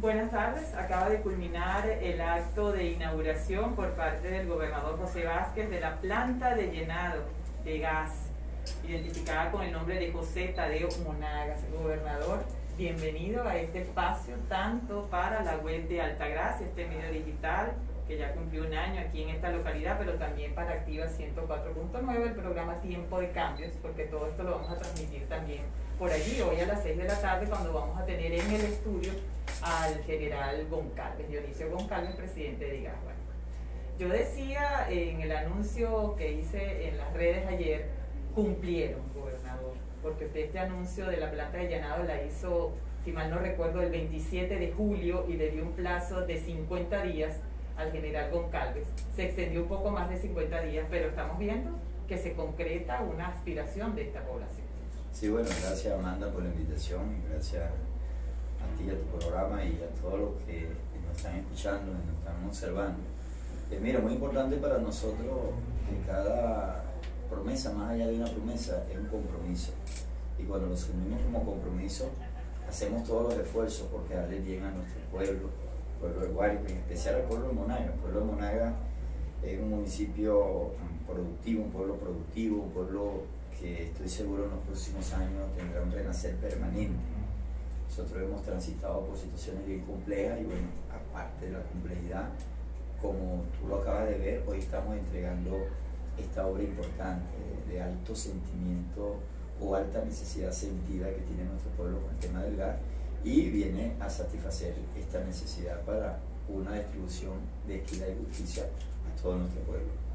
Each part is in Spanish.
Buenas tardes. Acaba de culminar el acto de inauguración por parte del gobernador José Vázquez de la planta de llenado de gas, identificada con el nombre de José Tadeo Monagas. Gobernador, bienvenido a este espacio, tanto para la web de Altagracia, este medio digital que ya cumplió un año aquí en esta localidad, pero también para Activa 104.9, el programa Tiempo de Cambios, porque todo esto lo vamos a transmitir también por allí, hoy a las 6 de la tarde, cuando vamos a tener en el estudio al general Goncalves, Dionisio Goncalves, presidente de IGAS. yo decía en el anuncio que hice en las redes ayer, cumplieron, gobernador, porque usted este anuncio de la planta de llenado la hizo, si mal no recuerdo, el 27 de julio y le dio un plazo de 50 días al general Goncalves. Se extendió un poco más de 50 días, pero estamos viendo que se concreta una aspiración de esta población. Sí, bueno, gracias Amanda por la invitación, gracias a ti, a tu programa y a todos los que nos están escuchando, y nos están observando. Eh, mira, muy importante para nosotros que cada promesa, más allá de una promesa, es un compromiso. Y cuando lo asumimos como compromiso, hacemos todos los esfuerzos porque darle bien a nuestro pueblo, pueblo de Guárico, en especial al pueblo de Monaga. El pueblo de Monaga es un municipio productivo, un pueblo productivo, un pueblo que estoy seguro en los próximos años tendrá un renacer permanente. Nosotros hemos transitado por situaciones bien complejas y bueno, aparte de la complejidad, como tú lo acabas de ver, hoy estamos entregando esta obra importante de alto sentimiento o alta necesidad sentida que tiene nuestro pueblo con el tema del gas y viene a satisfacer esta necesidad para una distribución de equidad y justicia a todo nuestro pueblo.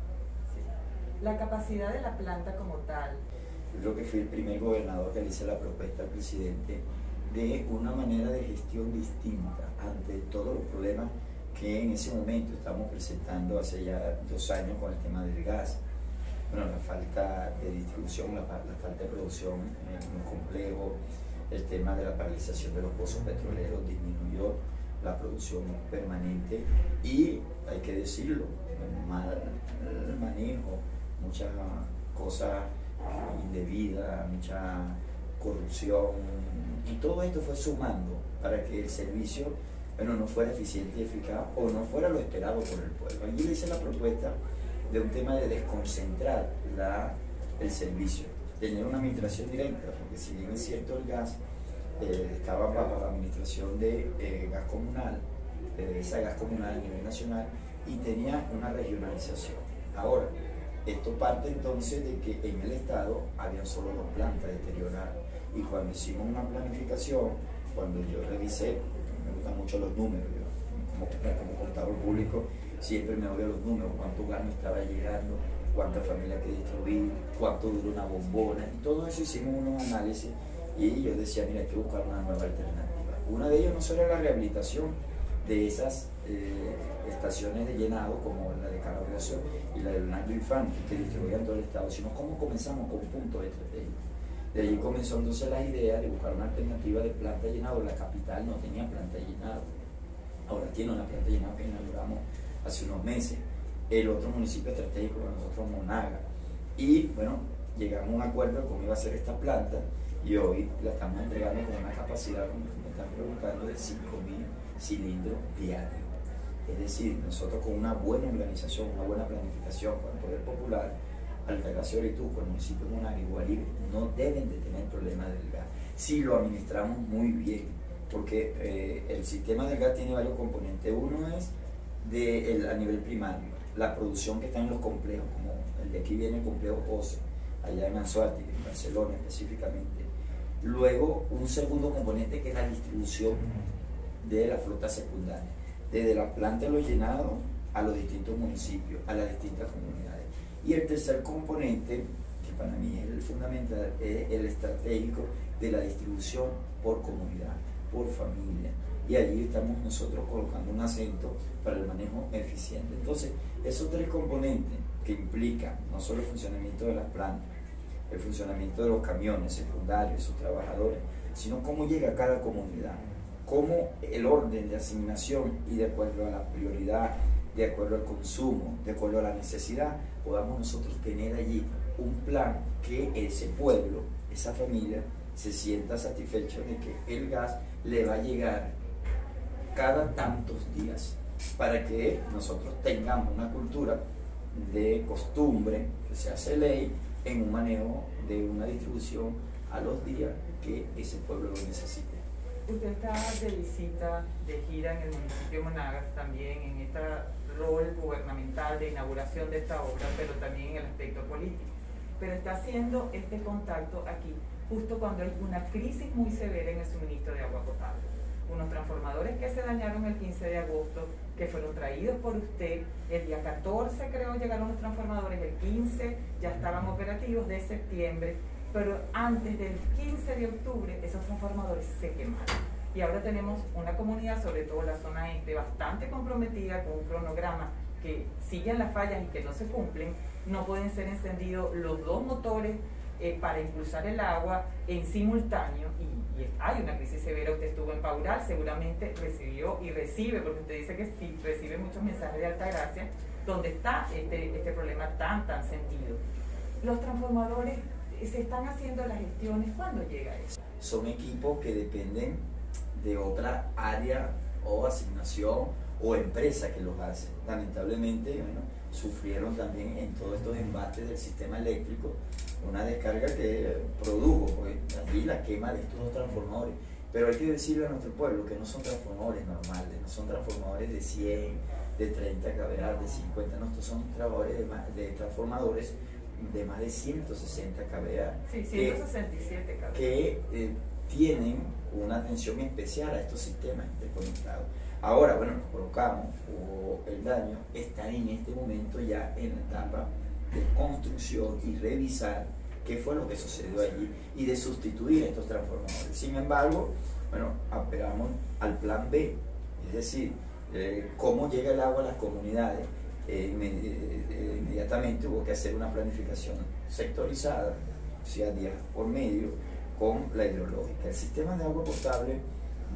La capacidad de la planta como tal. Yo creo que fui el primer gobernador que le hice la propuesta al presidente de una manera de gestión distinta ante todos los problemas que en ese momento estamos presentando hace ya dos años con el tema del gas. Bueno, la falta de distribución, la, la falta de producción en un complejo, el tema de la paralización de los pozos petroleros disminuyó la producción permanente y hay que decirlo, mal manejo, muchas cosas indebidas, mucha corrupción y todo esto fue sumando para que el servicio bueno, no fuera eficiente y eficaz o no fuera lo esperado por el pueblo. Allí le hice la propuesta de un tema de desconcentrar la, el servicio tener una administración directa, porque si bien es cierto el gas eh, estaba bajo la administración de eh, gas comunal, de esa gas comunal a nivel nacional, y tenía una regionalización. Ahora, esto parte entonces de que en el Estado había solo dos plantas deterioradas. Y cuando hicimos una planificación, cuando yo revisé, me gustan mucho los números, como, como contador público, siempre me odio los números, cuánto me estaba llegando, cuántas familias que destruir, cuánto dura una bombona, y todo eso hicimos unos análisis y yo decía, mira, hay que buscar una nueva alternativa. Una de ellas no solo la rehabilitación de esas eh, estaciones de llenado como la de Calabozo y la de Leonardo Infante que distribuían todo el estado, sino cómo comenzamos con puntos estratégicos. De allí comenzó entonces la idea de buscar una alternativa de planta de llenado. La capital no tenía planta de llenado. Ahora tiene una planta de llenado que inauguramos hace unos meses el otro municipio estratégico para nosotros, Monaga. Y bueno, llegamos a un acuerdo de cómo iba a ser esta planta y hoy la estamos entregando con una capacidad, como me están preguntando, de 5.000 cilindros diarios. Es decir, nosotros con una buena organización, una buena planificación con el Poder Popular, Altagracia y tú, con el municipio de Monaga y Guaribe, no deben de tener problemas del gas. Si lo administramos muy bien, porque eh, el sistema del gas tiene varios componentes. Uno es el, a nivel primario, la producción que está en los complejos, como el de aquí viene el complejo OCE, allá en Anzuati, en Barcelona específicamente. Luego, un segundo componente que es la distribución de la flota secundaria, desde la planta de los llenados a los distintos municipios, a las distintas comunidades. Y el tercer componente, que para mí es el fundamental, es el estratégico de la distribución por comunidad, por familia, y allí estamos nosotros colocando un acento para el manejo eficiente. Entonces, esos tres componentes que implican no solo el funcionamiento de las plantas, el funcionamiento de los camiones secundarios, sus trabajadores, sino cómo llega a cada comunidad, cómo el orden de asignación y de acuerdo a la prioridad, de acuerdo al consumo, de acuerdo a la necesidad, podamos nosotros tener allí un plan que ese pueblo, esa familia, se sienta satisfecho de que el gas le va a llegar cada tantos días para que nosotros tengamos una cultura de costumbre que se hace ley en un manejo de una distribución a los días que ese pueblo lo necesite. Usted está de visita, de gira en el municipio de Monagas, también en este rol gubernamental de inauguración de esta obra, pero también en el aspecto político. Pero está haciendo este contacto aquí, justo cuando hay una crisis muy severa en el suministro de agua potable. Unos transformadores que se dañaron el 15 de agosto, que fueron traídos por usted, el día 14 creo llegaron los transformadores, el 15 ya estaban operativos de septiembre, pero antes del 15 de octubre esos transformadores se quemaron. Y ahora tenemos una comunidad, sobre todo la zona este, bastante comprometida con un cronograma que siguen las fallas y que no se cumplen. No pueden ser encendidos los dos motores eh, para impulsar el agua en simultáneo y, hay una crisis severa. Usted estuvo en Paural, seguramente recibió y recibe, porque usted dice que sí, recibe muchos mensajes de alta gracia, donde está este, este problema tan, tan sentido. Los transformadores se están haciendo las gestiones. ¿Cuándo llega eso? Son equipos que dependen de otra área o asignación o empresa que los hace. Lamentablemente, bueno, sufrieron también en todos estos embates del sistema eléctrico una descarga que produjo pues, allí la quema de estos transformadores. Pero hay que decirle a nuestro pueblo que no son transformadores normales, no son transformadores de 100, de 30 kVA, de 50, no, estos son transformadores de, transformadores de más de 160 kVA. Sí, 167 kVA. Que, eh, tienen una atención especial a estos sistemas interconectados. Ahora, bueno, nos colocamos, o el daño, está en este momento ya en la etapa de construcción y revisar qué fue lo que sucedió allí y de sustituir estos transformadores. Sin embargo, bueno, apelamos al plan B, es decir, eh, cómo llega el agua a las comunidades. Eh, eh, inmediatamente hubo que hacer una planificación sectorizada, o sea, días por medio, con la hidrológica. El sistema de agua potable,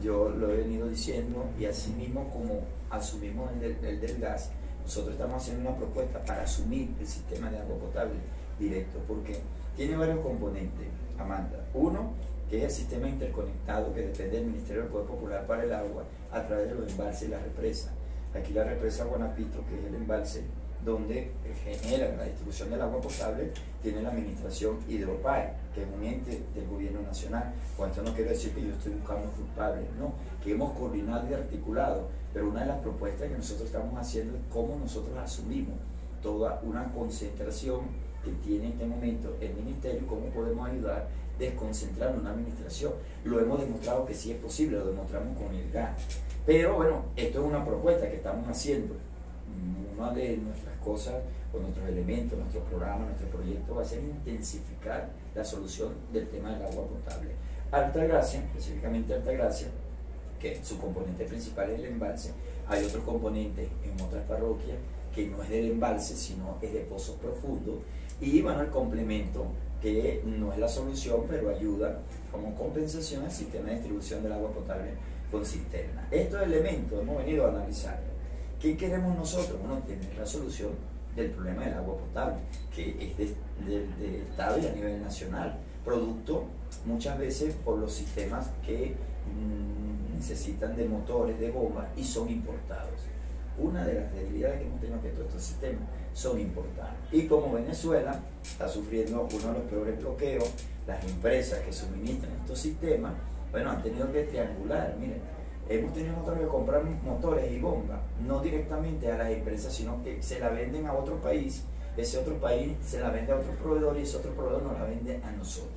yo lo he venido diciendo, y así mismo como asumimos el del, gas, nosotros estamos haciendo una propuesta para asumir el sistema de agua potable directo, porque tiene varios componentes, Amanda. Uno, que es el sistema interconectado que depende del Ministerio del Poder Popular para el Agua a través de los embalses y las represas. Aquí la represa Guanapito, que es el embalse donde genera la distribución del agua potable, tiene la administración Hidropae, que es un ente del gobierno nacional. Con esto no quiero decir que yo estoy buscando culpables, no, que hemos coordinado y articulado, pero una de las propuestas que nosotros estamos haciendo es cómo nosotros asumimos toda una concentración que tiene en este momento el ministerio y cómo podemos ayudar desconcentrando una administración. Lo hemos demostrado que sí es posible, lo demostramos con el gas. Pero bueno, esto es una propuesta que estamos haciendo. Una de nuestras cosas o nuestros elementos, nuestro programa, nuestro proyecto va a ser intensificar la solución del tema del agua potable. Altagracia, específicamente Altagracia, que su componente principal es el embalse, hay otros componentes en otras parroquias que no es del embalse, sino es de pozos profundos, y bueno, el complemento que no es la solución, pero ayuda como compensación al sistema de distribución del agua potable con cisterna. Estos elementos hemos venido a analizar ¿Qué queremos nosotros? Bueno, tener la solución del problema del agua potable, que es del Estado y a nivel nacional, producto muchas veces por los sistemas que mm, necesitan de motores, de bombas y son importados. Una de las debilidades que hemos tenido que todos estos sistemas son importados. Y como Venezuela está sufriendo uno de los peores bloqueos, las empresas que suministran estos sistemas, bueno, han tenido que triangular, miren, hemos tenido que comprar motores y bombas, no directamente a las empresas, sino que se la venden a otro país, ese otro país se la vende a otro proveedor y ese otro proveedor nos la vende a nosotros,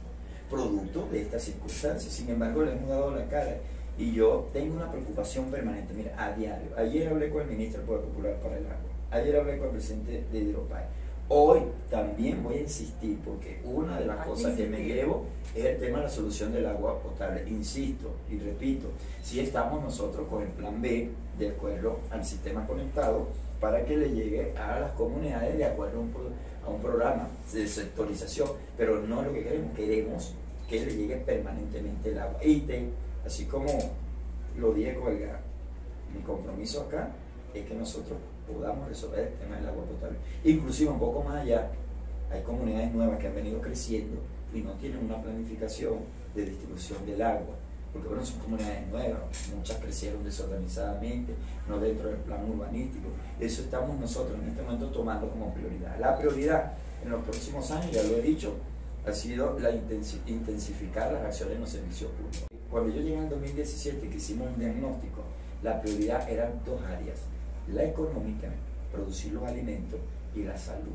producto de estas circunstancias. Sin embargo, le hemos dado la cara. Y yo tengo una preocupación permanente, mira, a diario. Ayer hablé con el ministro del Poder Popular para el Agua, ayer hablé con el presidente de Hidropay Hoy también voy a insistir porque una de las cosas que me llevo es el tema de la solución del agua potable. Insisto y repito, si estamos nosotros con el plan B de acuerdo al sistema conectado para que le llegue a las comunidades de acuerdo a un, programa de sectorización, pero no es lo que queremos, queremos que le llegue permanentemente el agua. Y así como lo dije con el mi compromiso acá es que nosotros podamos resolver el tema del agua potable. Inclusive un poco más allá, hay comunidades nuevas que han venido creciendo y no tienen una planificación de distribución del agua. porque bueno, son comunidades nuevas, muchas crecieron desorganizadamente, no dentro del plan urbanístico. Eso estamos nosotros en este momento tomando como prioridad. La prioridad en los próximos años, ya lo he dicho, ha sido la intensificar las acciones en los servicios públicos. Cuando yo llegué en el 2017, que hicimos un diagnóstico, la prioridad eran dos áreas, la económica, producir los alimentos, y la salud.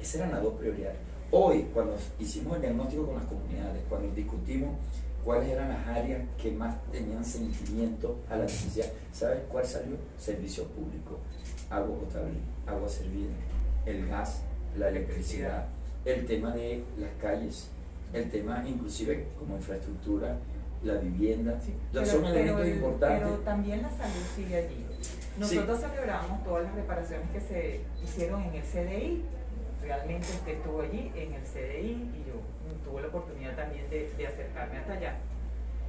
Esas eran las dos prioridades. Hoy, cuando hicimos el diagnóstico con las comunidades, cuando discutimos cuáles eran las áreas que más tenían sentimiento a la necesidad, ¿sabes cuál salió? Servicio público, agua potable, agua servida, el gas, la electricidad, el tema de las calles, el tema inclusive como infraestructura, la vivienda, son elementos importantes. Pero también la salud sigue allí. Nosotros celebramos todas las reparaciones que se hicieron en el CDI. Realmente usted estuvo allí en el CDI y yo tuve la oportunidad también de, acercarme hasta allá.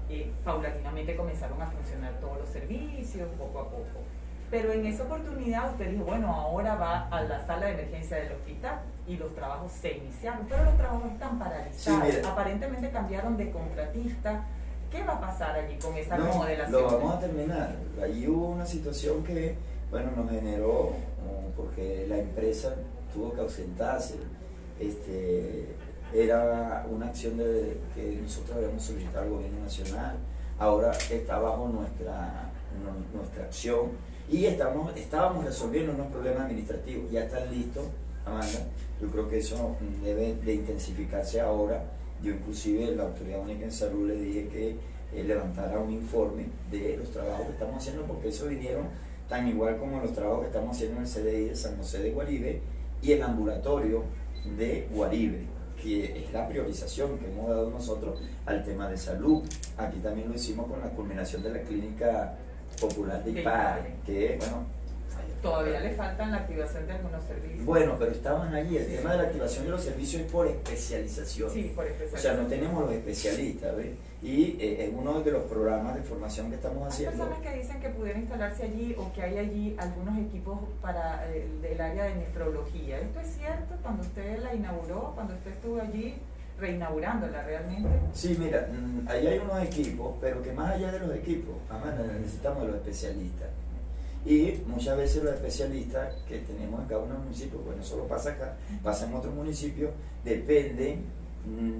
Y paulatinamente comenzaron a funcionar todos los servicios, poco a poco. Pero en esa oportunidad usted dijo, bueno, ahora va a la sala de emergencia del hospital y los trabajos se iniciaron, pero los trabajos están paralizados. Aparentemente cambiaron de contratista ¿Qué va a pasar allí con esa no, Lo vamos a terminar. Allí hubo una situación que, bueno, nos generó, porque la empresa tuvo que ausentarse. Este, era una acción de, que nosotros habíamos solicitado al gobierno nacional. Ahora está bajo nuestra, nuestra acción y estamos, estábamos resolviendo unos problemas administrativos. Ya están listos, Amanda. Yo creo que eso debe de intensificarse ahora yo inclusive la Autoridad Única en Salud le dije que eh, levantara un informe de los trabajos que estamos haciendo, porque eso vinieron tan igual como los trabajos que estamos haciendo en el CDI de San José de Guaribe y el ambulatorio de Guaribe, que es la priorización que hemos dado nosotros al tema de salud. Aquí también lo hicimos con la culminación de la clínica popular de Ipare, que bueno, Todavía le faltan la activación de algunos servicios. Bueno, pero estaban allí. El tema de la activación de los servicios es por especialización. Sí, por especialización. O sea, no tenemos los especialistas, ¿ves? Y eh, es uno de los programas de formación que estamos haciendo. Hay personas que dicen que pudieran instalarse allí o que hay allí algunos equipos para el, del área de nefrología. ¿Esto es cierto? Cuando usted la inauguró, cuando usted estuvo allí reinaugurándola realmente. Sí, mira, mm, ahí hay unos equipos, pero que más allá de los equipos, además necesitamos de los especialistas. Y muchas veces los especialistas que tenemos en cada uno de los municipios, bueno, solo pasa acá, pasa en otros municipios, dependen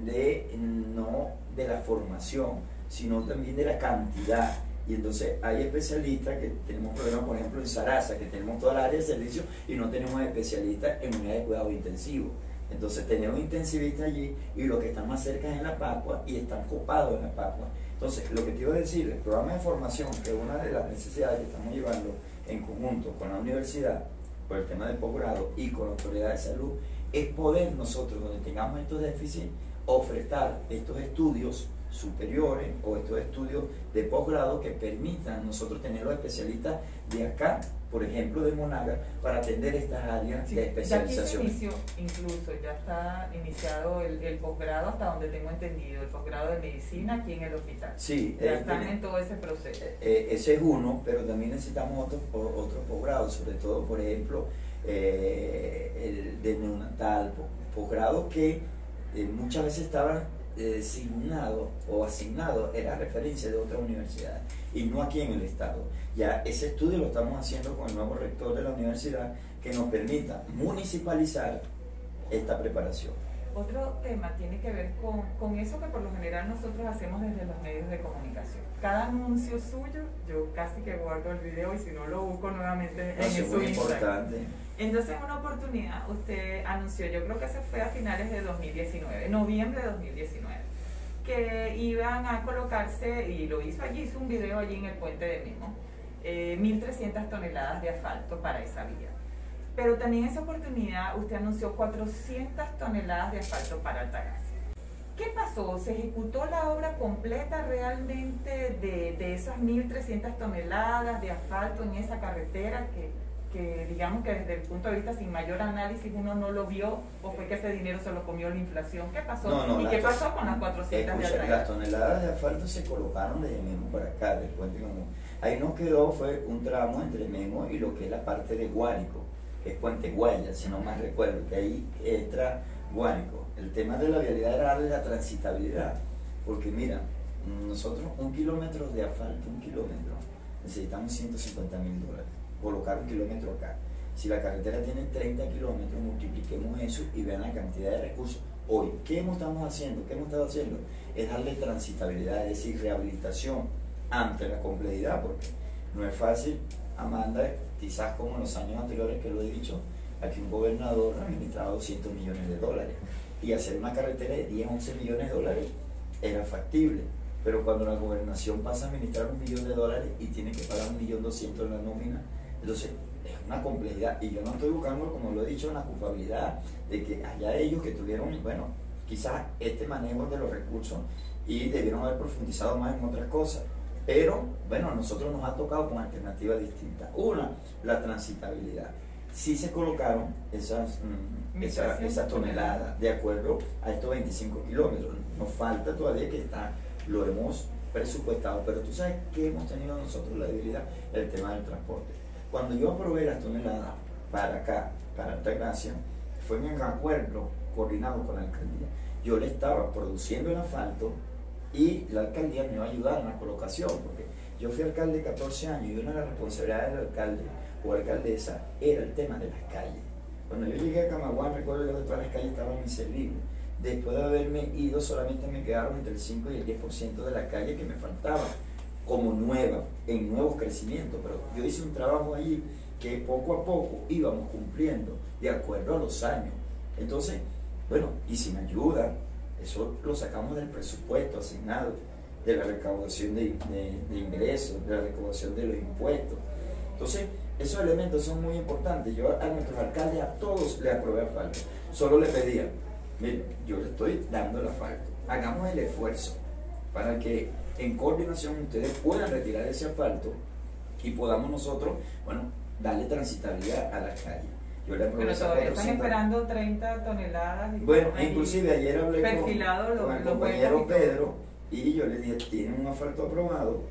de no de la formación, sino también de la cantidad. Y entonces hay especialistas que tenemos problemas, por ejemplo, en Sarasa, que tenemos toda la área de servicio y no tenemos especialistas en unidades de cuidado intensivo. Entonces tenemos intensivistas allí y los que están más cerca es en la Pascua y están copados en la Pascua. Entonces, lo que te iba a decir, el programa de formación, que es una de las necesidades que estamos llevando en conjunto con la universidad, por el tema del posgrado y con la autoridad de salud, es poder nosotros, donde tengamos estos déficits, ofertar estos estudios superiores o estos estudios de posgrado que permitan nosotros tener los especialistas de acá, por ejemplo de Monaga, para atender estas áreas de especialización. Ya inició, incluso ya está iniciado el, posgrado hasta donde tengo entendido, el posgrado de medicina aquí en el hospital. Sí, ya están en todo ese proceso. Eh, eh, ese es uno, pero también necesitamos otros otros posgrados, sobre todo, por ejemplo, eh, el de neonatal, posgrado que muchas veces estaban designado o asignado era referencia de otra universidad y no aquí en el Estado. Ya ese estudio lo estamos haciendo con el nuevo rector de la universidad que nos permita municipalizar esta preparación. Otro tema tiene que ver con, con, eso que por lo general nosotros hacemos desde los medios de comunicación. Cada anuncio suyo, yo casi que guardo el video y si no lo busco nuevamente en eso es importante. Entonces, en una oportunidad, usted anunció, yo creo que se fue a finales de 2019, noviembre de 2019, que iban a colocarse, y lo hizo allí, hizo un video allí en el puente de Memo, eh, 1.300 toneladas de asfalto para esa vía. Pero también en esa oportunidad usted anunció 400 toneladas de asfalto para Altagracia. ¿Qué pasó? ¿Se ejecutó la obra completa realmente de, de esas 1.300 toneladas de asfalto en esa carretera que que digamos que desde el punto de vista sin mayor análisis uno no lo vio o fue que ese dinero se lo comió la inflación. ¿Qué pasó? ¿Y qué pasó con las 400 de Las toneladas de asfalto se colocaron desde Memo para acá, del puente Ahí nos quedó fue un tramo entre Memo y lo que es la parte de Guárico, que es Puente si no más recuerdo, que ahí entra Guárico. El tema de la vialidad era la transitabilidad, porque mira, nosotros un kilómetro de asfalto, un kilómetro, necesitamos 150 mil dólares. Colocar un kilómetro acá. Si la carretera tiene 30 kilómetros, multipliquemos eso y vean la cantidad de recursos. Hoy, ¿qué estamos haciendo? ¿Qué hemos estado haciendo? Es darle transitabilidad, es decir, rehabilitación ante la complejidad, porque no es fácil, Amanda, quizás como en los años anteriores que lo he dicho, aquí un gobernador administraba 200 millones de dólares y hacer una carretera de 10, 11 millones de dólares era factible. Pero cuando la gobernación pasa a administrar un millón de dólares y tiene que pagar un millón doscientos en la nómina, entonces es una complejidad. Y yo no estoy buscando, como lo he dicho, una culpabilidad de que haya ellos que tuvieron, bueno, quizás este manejo de los recursos y debieron haber profundizado más en otras cosas. Pero, bueno, a nosotros nos ha tocado con alternativas distintas. Una, la transitabilidad. Sí se colocaron esas, mm, esas, toneladas de acuerdo a estos 25 kilómetros. Nos falta todavía que está, lo hemos presupuestado, pero tú sabes que hemos tenido nosotros la debilidad, el tema del transporte. Cuando yo aprobé las toneladas para acá, para Altagracia, fue en acuerdo coordinado con la alcaldía. Yo le estaba produciendo el asfalto y la alcaldía me iba a ayudar en la colocación, porque yo fui alcalde 14 años y una de las responsabilidades del alcalde o alcaldesa era el tema de las calles. Cuando yo llegué a Camaguán, recuerdo que todas las calles estaban inservibles. Después de haberme ido, solamente me quedaron entre el 5 y el 10% de la calle que me faltaba, como nueva, en nuevos crecimientos. Pero yo hice un trabajo ahí que poco a poco íbamos cumpliendo de acuerdo a los años. Entonces, bueno, y sin ayuda, eso lo sacamos del presupuesto asignado, de la recaudación de, ingresos, de la recaudación de los impuestos. Entonces, esos elementos son muy importantes. Yo a nuestros alcaldes, a todos les aprobé asfalto. Solo le pedía, mire, yo le estoy dando el asfalto. Hagamos el esfuerzo para que en coordinación ustedes puedan retirar ese asfalto y podamos nosotros, bueno, darle transitabilidad a Pero todavía están esperando 30 toneladas. bueno, inclusive ayer hablé con, el compañero Pedro y yo le dije, tienen un asfalto aprobado.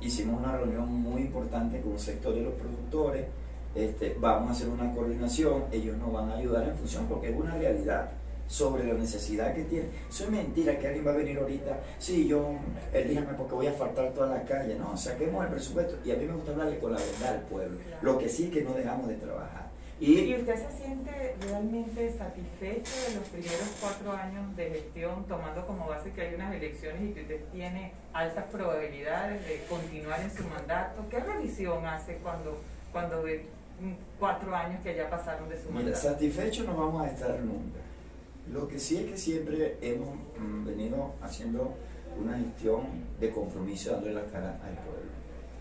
Hicimos una reunión muy importante con el sector de los productores. Este, vamos a hacer una coordinación, ellos nos van a ayudar en función porque es una realidad sobre la necesidad que tiene. Eso es mentira que alguien va a venir ahorita, sí, yo elíjame porque voy a faltar toda la calle. No, saquemos el presupuesto. Y a mí me gusta hablarle con la verdad al pueblo. Lo que sí es que no dejamos de trabajar. Y, usted se siente realmente satisfecho de los primeros cuatro años de gestión, tomando como base que hay unas elecciones y que usted tiene altas probabilidades de continuar en su mandato? ¿Qué revisión hace cuando, cuando ve cuatro años que ya pasaron de su mandato? satisfecho no vamos a estar nunca. Lo que sí es que siempre hemos mm, venido haciendo una gestión de compromiso dándole la cara al pueblo.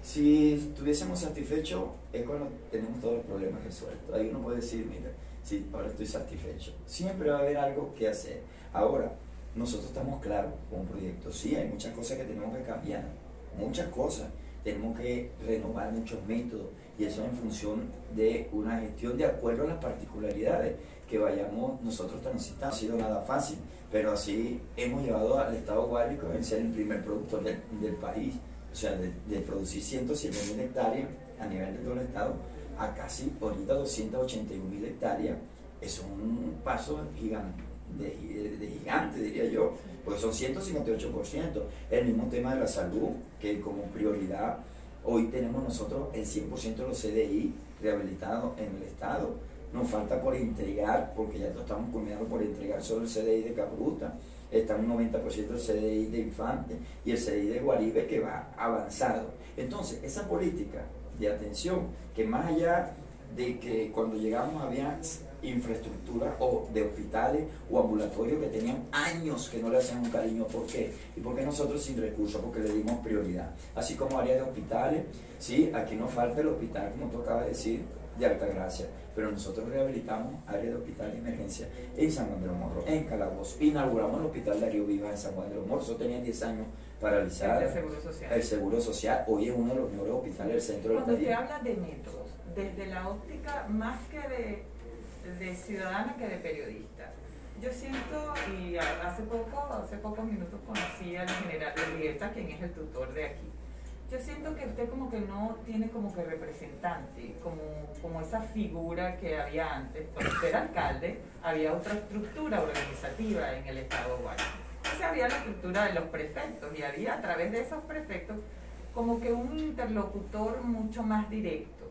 Si estuviésemos satisfechos es cuando tenemos todos los problemas resueltos. Ahí uno puede decir, mira, sí, ahora estoy satisfecho. Siempre va a haber algo que hacer. Ahora, nosotros estamos claros con un proyecto. Sí, hay muchas cosas que tenemos que cambiar, muchas cosas. Tenemos que renovar muchos métodos y eso en función de una gestión de acuerdo a las particularidades que vayamos nosotros transitando. Ha sido nada fácil, pero así hemos llevado al Estado Guárico a ser el primer productor del país o sea, de, producir 107 mil hectáreas a nivel de todo el estado a casi ahorita 281 mil hectáreas, es un paso gigante, de, gigante, diría yo, porque son 158%. El mismo tema de la salud, que como prioridad, hoy tenemos nosotros el 100% de los CDI rehabilitados en el estado. Nos falta por entregar, porque ya estamos culminando por entregar solo el CDI de Cabruta está un 90% del CDI de Infante y el CDI de Guaribe que va avanzado. Entonces, esa política de atención, que más allá de que cuando llegamos había infraestructura o de hospitales o ambulatorios que tenían años que no le hacían un cariño. ¿Por qué? Y porque nosotros sin recursos, porque le dimos prioridad. Así como área de hospitales, sí, aquí nos falta el hospital, como de decir, de Altagracia, pero nosotros rehabilitamos área de hospital de emergencia en San Juan de los Morros, en Calabozo, inauguramos el hospital Darío Viva en San Juan de los Morros, eso tenía 10 años paralizado. El Seguro Social. El Seguro Social, hoy es uno de los mejores hospitales del centro del país. Cuando usted habla de métodos, desde la óptica más que de, de ciudadana que de periodista, yo siento, y hace poco, hace pocos minutos conocí al general de quien es el tutor de aquí yo siento que usted como que no tiene como que representante, como, como esa figura que había antes. Usted era alcalde, había otra estructura organizativa en el Estado de entonces había la estructura de los prefectos y había a través de esos prefectos como que un interlocutor mucho más directo.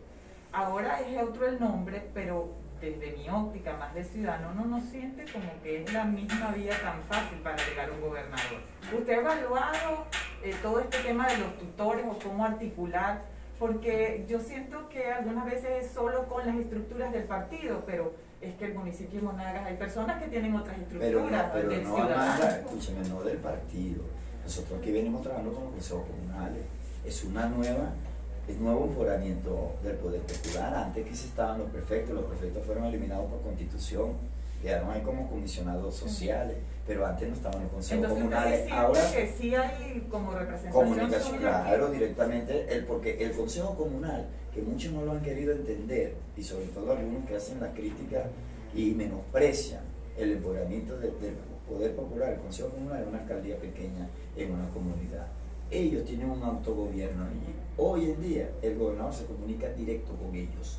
Ahora es otro el nombre, pero desde mi óptica más de ciudadano, uno no siente como que es la misma vía tan fácil para llegar a un gobernador. ¿Usted ha evaluado eh, todo este tema de los tutores o cómo articular? Porque yo siento que algunas veces es solo con las estructuras del partido, pero es que el municipio de Monagas hay personas que tienen otras estructuras pero no, ciudadano. escúcheme, no del partido. Nosotros aquí venimos trabajando con los consejos comunales. Es una nueva es nuevo foramiento del poder popular. Antes que se estaban los prefectos, los prefectos fueron eliminados por constitución, quedaron ahí como comisionados sociales, pero antes no estaban los consejos comunales. Ahora que sí hay como representación. Comunicación, claro, directamente, el, porque el consejo comunal, que muchos no lo han querido entender, y sobre todo algunos que hacen la crítica y menosprecian el empoderamiento del poder popular, el consejo comunal es una alcaldía pequeña en una comunidad ellos tienen un autogobierno allí. Hoy en día el gobernador se comunica directo con ellos,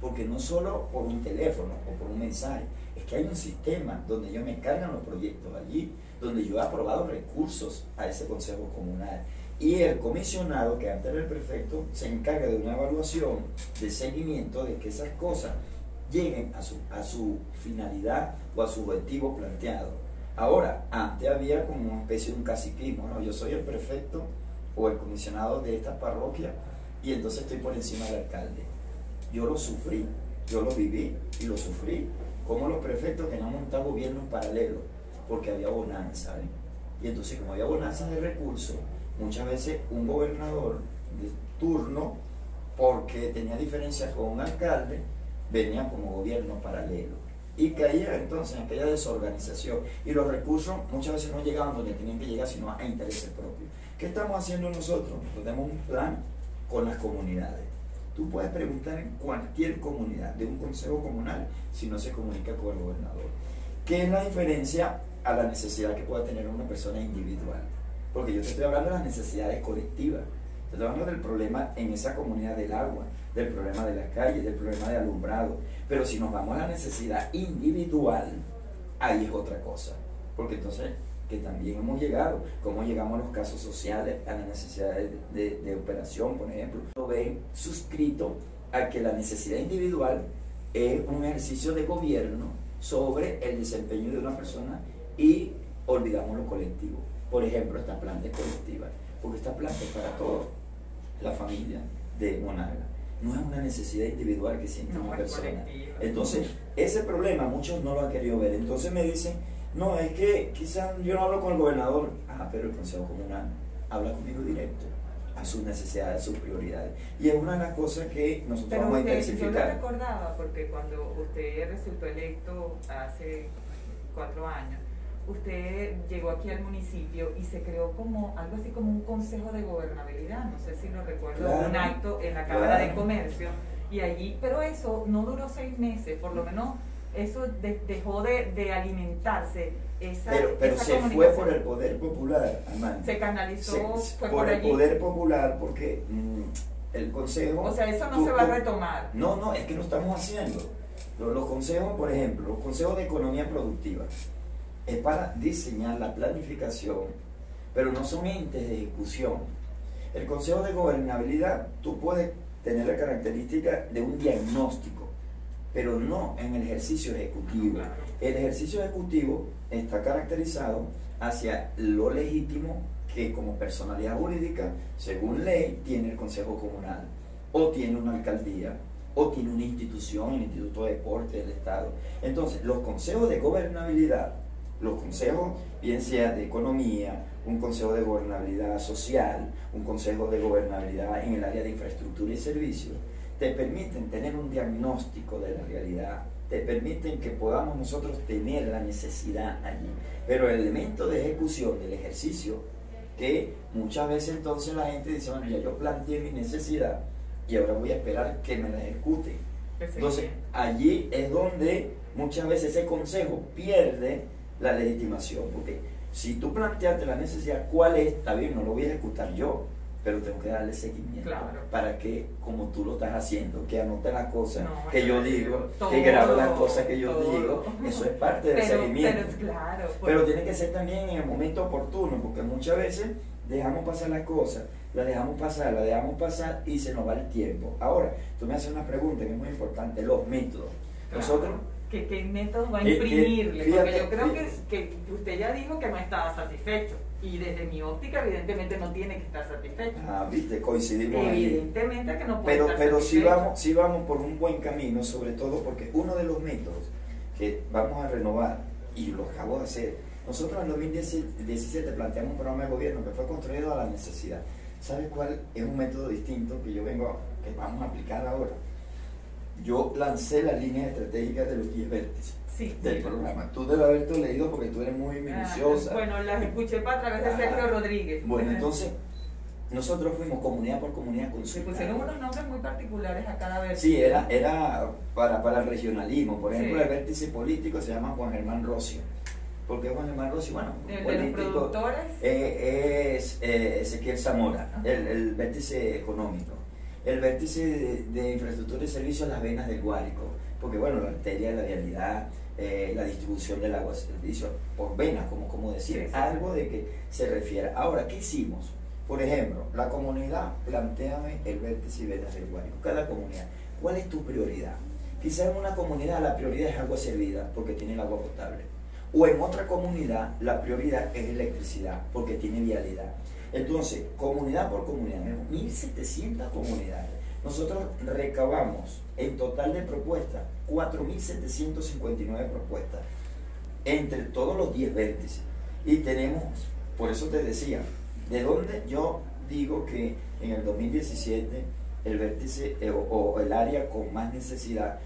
porque no solo por un teléfono o por un mensaje, es que hay un sistema donde ellos me cargan los proyectos allí, donde yo he aprobado recursos a ese consejo comunal. Y el comisionado, que antes era el prefecto, se encarga de una evaluación, de seguimiento de que esas cosas lleguen a su, a su finalidad o a su objetivo planteado. Ahora, antes había como una especie de un caciquismo, ¿no? Yo soy el prefecto o el comisionado de esta parroquia y entonces estoy por encima del alcalde. Yo lo sufrí, yo lo viví y lo sufrí. Como los prefectos tenían montado gobiernos paralelos, porque había bonanza. ¿eh? Y entonces, como había bonanza de recursos, muchas veces un gobernador de turno, porque tenía diferencias con un alcalde, venía como gobierno paralelo y caía entonces en aquella desorganización y los recursos muchas veces no llegaban donde tenían que llegar sino a intereses propios. ¿Qué estamos haciendo nosotros? Nosotros tenemos un plan con las comunidades. Tú puedes preguntar en cualquier comunidad de un consejo comunal si no se comunica con el gobernador. ¿Qué es la diferencia a la necesidad que pueda tener una persona individual? Porque yo te estoy hablando de las necesidades colectivas. Estoy hablando del problema en esa comunidad del agua, del problema de las calles, del problema de alumbrado. Pero si nos vamos a la necesidad individual, ahí es otra cosa. Porque entonces, que también hemos llegado, cómo llegamos a los casos sociales, a la necesidad de, operación, por ejemplo. Lo ven suscrito a que la necesidad individual es un ejercicio de gobierno sobre el desempeño de una persona y olvidamos lo colectivo. Por ejemplo, esta planta es colectiva, porque esta planta es para toda la familia de Monaga no es una necesidad individual que siente una persona. Entonces, ese problema muchos no lo han querido ver. Entonces me dicen, no, es que quizás yo no hablo con el gobernador. Ah, pero el Consejo Comunal habla conmigo directo a sus necesidades, a sus prioridades. Y es una de las cosas que nosotros vamos a intensificar. Yo lo recordaba porque cuando usted resultó electo hace cuatro años, usted llegó aquí al municipio y se creó como algo así como un consejo de gobernabilidad, no sé si lo recuerdo, un acto en la Cámara de Comercio y allí, pero eso no duró seis meses, por lo menos eso dejó de, alimentarse. Esa, pero pero se fue por el poder popular, Se canalizó fue por, el poder popular porque mm, el consejo... O sea, eso no se va a retomar. No, no, es que lo estamos haciendo. Los, los consejos, por ejemplo, los consejos de economía productiva es para diseñar la planificación, pero no son entes de ejecución. El Consejo de Gobernabilidad, tú puedes tener la característica de un diagnóstico, pero no en el ejercicio ejecutivo. El ejercicio ejecutivo está caracterizado hacia lo legítimo que como personalidad jurídica, según ley, tiene el Consejo Comunal, o tiene una alcaldía, o tiene una institución, el Instituto de Deporte del Estado. Entonces, los consejos de gobernabilidad los consejos, bien sea de economía, un consejo de gobernabilidad social, un consejo de gobernabilidad en el área de infraestructura y servicios, te permiten tener un diagnóstico de la realidad, te permiten que podamos nosotros tener la necesidad allí. Pero el elemento de ejecución del ejercicio, que muchas veces entonces la gente dice, bueno, ya yo planteé mi necesidad y ahora voy a esperar que me la ejecute. Entonces, allí es donde muchas veces ese consejo pierde la legitimación, porque si tú planteaste la necesidad, ¿cuál es? Está bien, no lo voy a ejecutar yo, pero tengo que darle seguimiento Claro. para que, como tú lo estás haciendo, que anote las cosas No, que yo digo, todo, que grabe las cosas que yo todo. digo, eso es parte del Pero, seguimiento. pero claro. pues, Pero tiene que ser también en el momento oportuno, porque muchas veces dejamos pasar las cosas, las dejamos pasar, las dejamos pasar y se nos va el tiempo. Ahora, tú me haces una pregunta que es muy importante, los métodos. Claro. Nosotros, ¿Qué, qué método va a Eh, eh, imprimirle? Porque yo creo que usted ya dijo que no estaba satisfecho. Y desde mi óptica, evidentemente, no tiene que estar satisfecho. ah, viste, coincidimos ahí. Evidentemente que no puede Pero, estar pero satisfecho. vamos, sí vamos por un buen camino, sobre todo porque uno de los métodos que vamos a renovar, y lo acabo de hacer, nosotros en 2017 planteamos un programa de gobierno que fue construido a la necesidad. ¿Sabes cuál es un método distinto que yo vengo, que vamos a aplicar ahora? Yo lancé las líneas estratégicas de los 10 vértices Sí. del programa. Tú debes haberte leído porque tú eres muy Ah, minuciosa. bueno, las escuché para a través de Ah. Sergio Rodríguez. Bueno, entonces, nosotros fuimos comunidad por comunidad Se consultando. pusieron unos nombres muy particulares a cada vez. Sí, era, era para, para el regionalismo. Por ejemplo, Sí. el vértice político se llama Juan Germán Rocio. ¿Por qué Juan Germán Rocio? Bueno, De, de los político. productores. eh, es eh, Ezequiel Zamora, Ajá. el, el vértice económico. El vértice de, de infraestructura y servicios, las venas del Guárico. Porque, bueno, la arteria de la vialidad, eh, la distribución del agua, servicio por venas, como, como decir, Sí, sí, sí. algo de que se refiera. Ahora, ¿qué hicimos? Por ejemplo, la comunidad, planteame el vértice y venas del Guárico. Cada comunidad, ¿cuál es tu prioridad? Quizás en una comunidad la prioridad es agua servida porque tiene el agua potable. O en otra comunidad la prioridad es electricidad porque tiene vialidad. Entonces, comunidad por comunidad, tenemos 1.700 comunidades. Nosotros recabamos en total de propuestas 4.759 propuestas entre todos los 10 vértices. Y tenemos, por eso te decía, de dónde yo digo que en el 2017 el vértice eh, o, o el área con más necesidad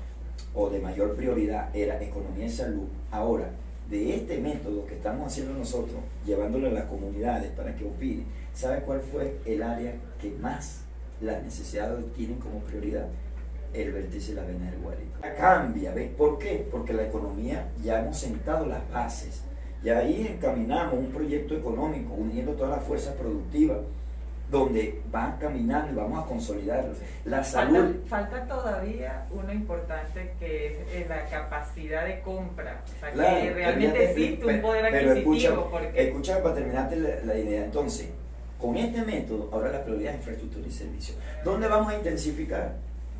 o de mayor prioridad era economía y salud. Ahora, de este método que estamos haciendo nosotros, llevándolo a las comunidades para que opinen, ¿sabe cuál fue el área que más las necesidades tienen como prioridad? El vértice de la vena del Guárico. Cambia, ¿ves? ¿Por qué? Porque la economía ya hemos sentado las bases. Y ahí encaminamos un proyecto económico uniendo todas las fuerzas productivas donde van caminando y vamos a consolidarlo. La salud, Falta, falta todavía uno importante que es eh, la capacidad de compra. O sea, Claro, que realmente existe un poder pero adquisitivo. escucha, porque escucha para terminarte la, la idea. Entonces, con este método, ahora la prioridad es infraestructura y servicio. ¿Dónde vamos a intensificar?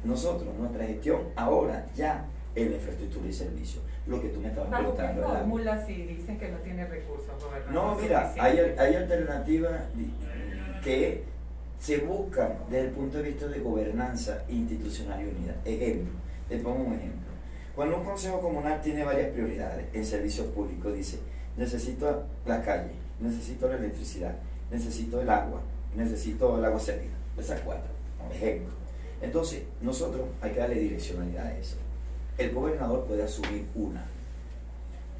Nosotros, nuestra gestión, ahora ya en la infraestructura y servicio. Lo que tú me estabas ¿Bajo qué preguntando. ¿verdad? fórmula si dicen que no tiene recursos? No, mira, hay, hay alternativas que se buscan desde el punto de vista de gobernanza institucional y unidad. Ejemplo, te pongo un ejemplo. Cuando un consejo comunal tiene varias prioridades en servicios públicos, dice, necesito la calle, necesito la electricidad, necesito el agua, necesito el agua servida, esas cuatro, ejemplo. Entonces, nosotros hay que darle direccionalidad a eso. El gobernador puede asumir una,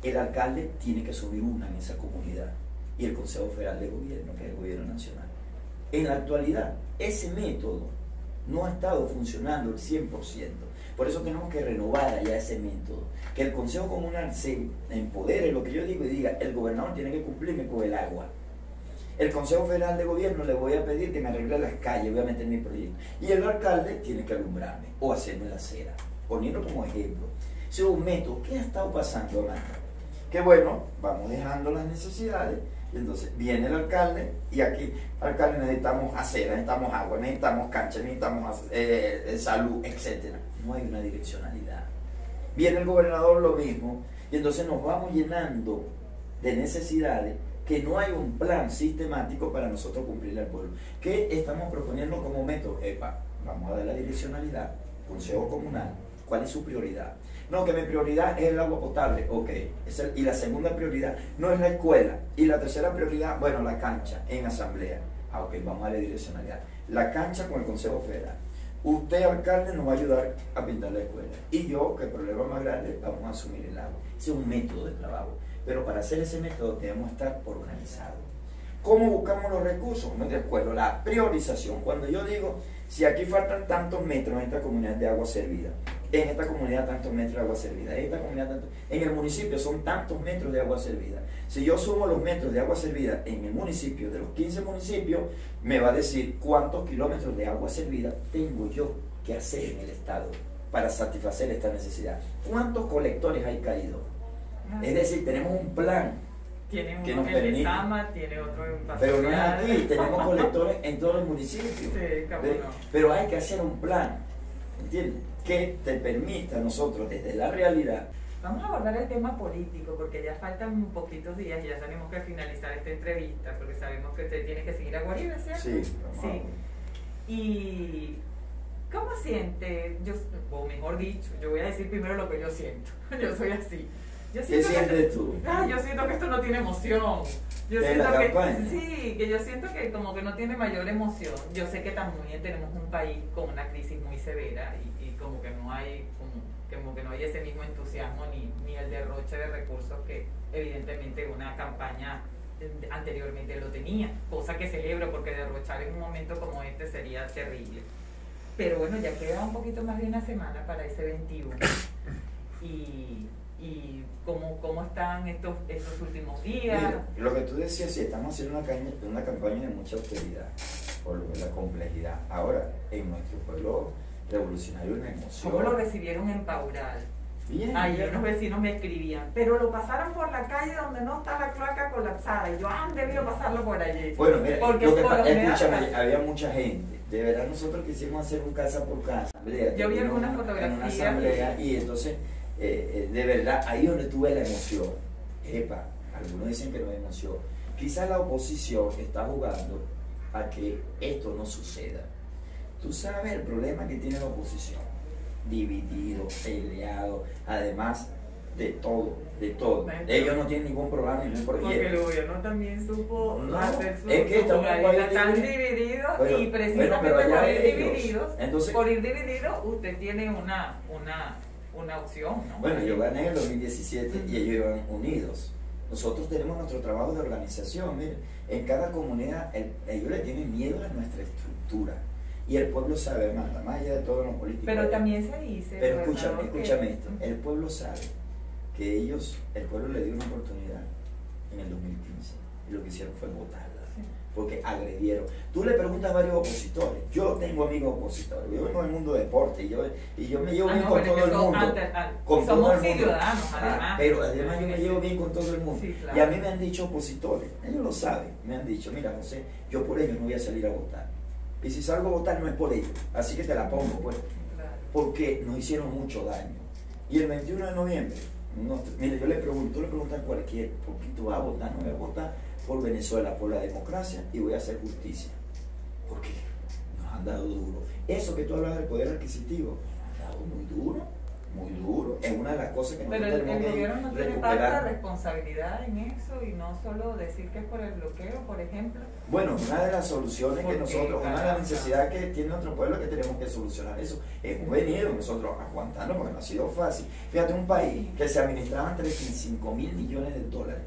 el alcalde tiene que asumir una en esa comunidad y el Consejo Federal de Gobierno, que es el gobierno nacional. En la actualidad, ese método no ha estado funcionando el 100%. Por eso tenemos que renovar allá ese método. Que el Consejo Comunal se empodere, lo que yo digo, y diga, el gobernador tiene que cumplirme con el agua. El Consejo Federal de Gobierno le voy a pedir que me arregle las calles, voy a meter mi proyecto. Y el alcalde tiene que alumbrarme o hacerme la acera, poniendo como ejemplo. Un método. ¿Qué ha estado pasando, Amanda? Que bueno, vamos dejando las necesidades y entonces viene el alcalde y aquí, alcalde, necesitamos acera, necesitamos agua, necesitamos cancha, necesitamos eh, salud, etc. No hay una direccionalidad. Viene el gobernador lo mismo y entonces nos vamos llenando de necesidades que no hay un plan sistemático para nosotros cumplirle al pueblo. ¿Qué estamos proponiendo como método? Epa, vamos a dar la direccionalidad, consejo comunal, ¿cuál es su prioridad? No, que mi prioridad es el agua potable, ok. Y la segunda prioridad no es la escuela. Y la tercera prioridad, bueno, la cancha en asamblea. Ah, ok, vamos a la direccionalidad. La cancha con el Consejo Federal. Usted, alcalde, nos va a ayudar a pintar la escuela. Y yo, que el problema más grande, vamos a asumir el agua. Ese es un método de trabajo. Pero para hacer ese método debemos estar organizados. ¿Cómo buscamos los recursos? No de acuerdo, la priorización. Cuando yo digo, si aquí faltan tantos metros en esta comunidad de agua servida, en esta comunidad tantos metros de agua servida, en esta comunidad tanto, en el municipio son tantos metros de agua servida. Si yo sumo los metros de agua servida en el municipio, de los 15 municipios, me va a decir cuántos kilómetros de agua servida tengo yo que hacer en el Estado para satisfacer esta necesidad. ¿Cuántos colectores hay caído? Ah. Es decir, tenemos un plan Tiene que uno nos en permite- tiene otro en pero no es aquí, tenemos colectores en todos los municipios. Sí. Pero hay que hacer un plan, ¿entiendes? Que te permita a nosotros, desde la realidad, Vamos a abordar el tema político porque ya faltan poquitos días y ya tenemos que finalizar esta entrevista porque sabemos que usted tiene que seguir a Guaribe, ¿cierto? sí, Sí. ¿Y cómo siente? Yo, o mejor dicho, yo voy a decir primero lo que yo siento. Yo soy así. Yo ¿Qué siento que- sientes tú? Ah, yo siento que esto no tiene emoción. Yo ¿De siento la que, campaña? sí, que yo siento que como que no tiene mayor emoción. Yo sé que también tenemos un país con una crisis muy severa y como que no hay como, como que no hay ese mismo entusiasmo ni, ni el derroche de recursos que evidentemente una campaña anteriormente lo tenía, cosa que celebro porque derrochar en un momento como este sería terrible. Pero bueno, ya queda un poquito más de una semana para ese 21. Y, y cómo, cómo están estos, estos últimos días. Mira, lo que tú decías, sí, estamos haciendo una, caña- una campaña de mucha austeridad, por la complejidad. Ahora, en nuestro pueblo revolucionario, una emoción. ¿Cómo lo recibieron en Paural? Bien. Ayer unos vecinos me escribían, pero lo pasaron por la calle donde no está la cloaca colapsada. Y yo, ah, han debido pasarlo por allí. Bueno, mira, Porque lo que por escúchame, había mucha gente. De verdad, nosotros quisimos hacer un casa por casa. asamblea, Yo vi algunas una- fotografías en una asamblea y- entonces, eh, eh, de verdad, ahí donde tuve la emoción. Epa, algunos dicen que no hay emoción. Quizás la oposición está jugando a que esto no suceda. Tú sabes el problema que tiene la oposición. Dividido, peleado, además de todo, de todo. Ellos no tienen ningún programa, ningún Porque el proyecto. gobierno también supo No, hacer su, es que su divididos Bueno, y precisamente por ir ellos. divididos, Entonces- por ir divididos, usted tiene una, una, una opción, ¿no? Bueno, yo gané en el 2017 y ellos iban unidos. Nosotros tenemos nuestro trabajo de organización. Mire, en cada comunidad el- ellos le tienen miedo a nuestra estructura. Y el pueblo sabe, manda, más allá de todo lo político. Pero también se dice. Pero escúchame, escúchame esto. El pueblo sabe que ellos, el pueblo le dio una oportunidad en el 2015. Y lo que hicieron fue votarla. Sí. Porque agredieron. Tú le preguntas a varios opositores. Yo tengo amigos opositores. Yo vengo del mundo de deporte y yo, y yo me llevo Ah, bien no, con todo el mundo. con todo el mundo. ciudadanos, Ah, además. pero además yo me llevo bien con todo el mundo. Sí, claro. Y a mí me han dicho opositores, ellos lo saben, me han dicho, mira José, yo por ellos no voy a salir a votar. Y si salgo a votar no es por ellos, así que te la pongo pues, porque nos hicieron mucho daño. Y el 21 de noviembre, no- mire, yo le pregunto, tú le preguntas a cualquier, ¿por qué tú vas a votar? No voy a votar por Venezuela, por la democracia y voy a hacer justicia. Porque nos han dado duro. Eso que tú hablas del poder adquisitivo, nos han dado muy duro, muy duro. Es una de las cosas que Pero nosotros el, el tenemos que gobierno no tiene recuperar. responsabilidad en eso y no solo decir que es por el bloqueo, por ejemplo. Bueno, una de las soluciones que nosotros, una de las necesidades que tiene nuestro pueblo es que tenemos que solucionar eso. Hemos venido nosotros aguantando porque no ha sido fácil. Fíjate, un país que se administraban 35 mil millones de dólares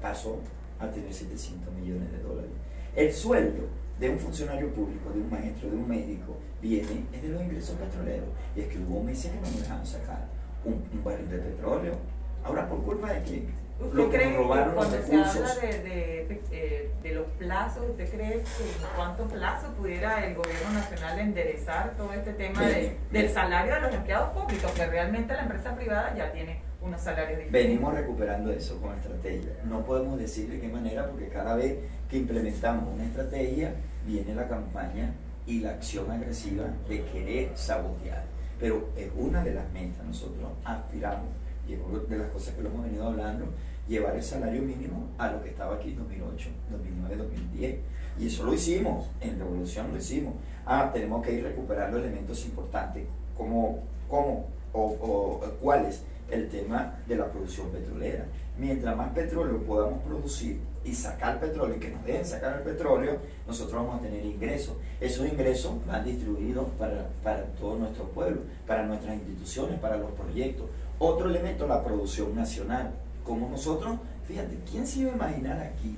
pasó a tener 700 millones de dólares. El sueldo de un funcionario público, de un maestro, de un médico, viene es de los ingresos petroleros. Y es que hubo meses que no nos dejaron sacar un, un barril de petróleo. Ahora, ¿por culpa de quién? ¿Usted Lo que cree robaron los cuando se habla de, de, de los plazos, ¿usted cree que en cuánto plazo pudiera el gobierno nacional enderezar todo este tema de- Bien, del salario de los empleados públicos? Que realmente la empresa privada ya tiene unos salarios diferentes. Venimos recuperando eso con estrategia. No podemos decir de qué manera porque cada vez que implementamos una estrategia viene la campaña y la acción agresiva de querer sabotear. Pero es una de las metas. Nosotros aspiramos, y es una de las cosas que lo hemos venido hablando, llevar el salario mínimo a lo que estaba aquí en 2008, 2009, 2010. Y eso lo hicimos, en Revolución lo hicimos. Ah, tenemos que ir recuperando elementos importantes, como, como o, o cuál es el tema de la producción petrolera. Mientras más petróleo podamos producir y sacar petróleo y que nos dejen sacar el petróleo, nosotros vamos a tener ingresos. Esos ingresos van distribuidos para, para todo nuestro pueblo, para nuestras instituciones, para los proyectos. Otro elemento, la producción nacional. Como nosotros, fíjate, ¿quién se iba a imaginar aquí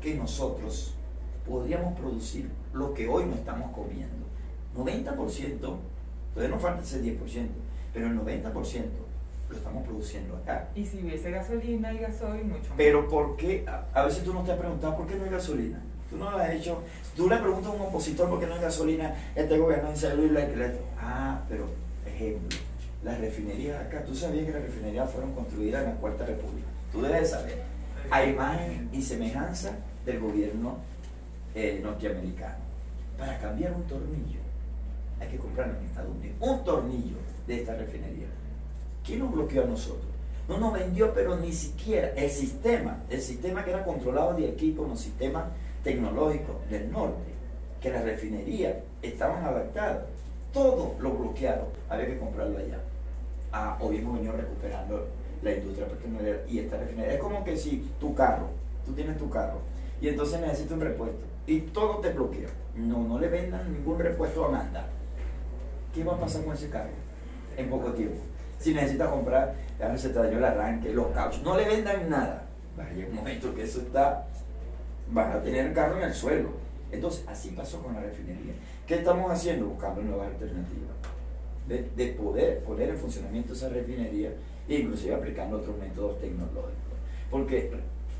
que nosotros podríamos producir lo que hoy no estamos comiendo? 90%, todavía nos falta ese 10%, pero el 90% lo estamos produciendo acá. Y si hubiese gasolina y gasoil, mucho más. Pero ¿por qué? A, a veces tú no te has preguntado por qué no hay gasolina. Tú no lo has hecho. Tú le preguntas a un opositor por qué no hay gasolina, este gobierno en salud y la Ah, pero, ejemplo, las refinerías acá, tú sabías que las refinerías fueron construidas en la Cuarta República. Tú debes saber. A imagen y semejanza del gobierno eh, norteamericano. Para cambiar un tornillo, hay que comprarlo en Estados Unidos. Un tornillo de esta refinería. ¿Quién nos bloqueó a nosotros? No nos vendió, pero ni siquiera el sistema, el sistema que era controlado de aquí con los sistemas tecnológicos del norte, que las refinerías estaban adaptadas, todo lo bloquearon, había que comprarlo allá. Ah, hoy hemos venido recuperando la industria petrolera y esta refinería. Es como que si tu carro, tú tienes tu carro y entonces necesitas un repuesto y todo te bloquea. No, no le vendan ningún repuesto a Amanda. ¿Qué va a pasar con ese carro en poco tiempo? Si necesita comprar, ya se te dañó el arranque, los cauchos, no le vendan nada. Va a llegar un momento que eso está, vas a tener el carro en el suelo. Entonces, así pasó con la refinería. ¿Qué estamos haciendo? Buscando nuevas alternativas. De, de poder poner en funcionamiento esa refinería e inclusive aplicando otros métodos tecnológicos. Porque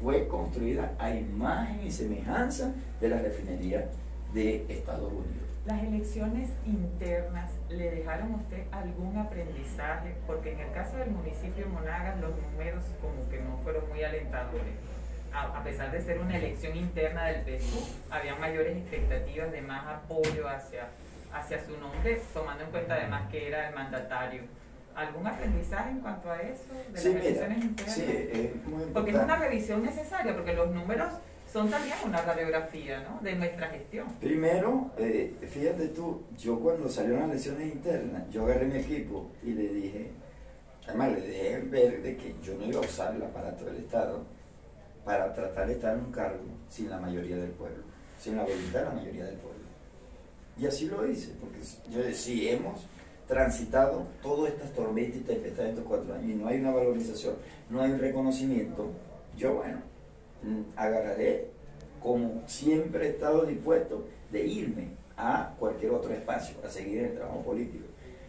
fue construida a imagen y semejanza de la refinería de Estados Unidos. ¿Las elecciones internas le dejaron a usted algún aprendizaje? Porque en el caso del municipio de Monagas los números como que no fueron muy alentadores. A, pesar de ser una elección interna del PSU, había mayores expectativas de más apoyo hacia, hacia su nombre, tomando en cuenta además que era el mandatario. ¿Algún aprendizaje en cuanto a eso de las elecciones internas? Sí, es muy Porque es una revisión necesaria, porque los números son también una radiografía ¿no? de nuestra gestión. Primero, eh, fíjate tú, yo cuando salieron las elecciones internas, yo agarré mi equipo y le dije, además le dejé ver de que yo no iba a usar el aparato del Estado para tratar de estar en un cargo sin la mayoría del pueblo, sin la voluntad de la mayoría del pueblo. Y así lo hice, porque yo decía, hemos transitado todas estas tormentas y tempestades de estos cuatro años y no hay una valorización, no hay un reconocimiento, yo bueno, agarraré, como siempre he estado dispuesto, de irme a cualquier otro espacio, a seguir el trabajo político.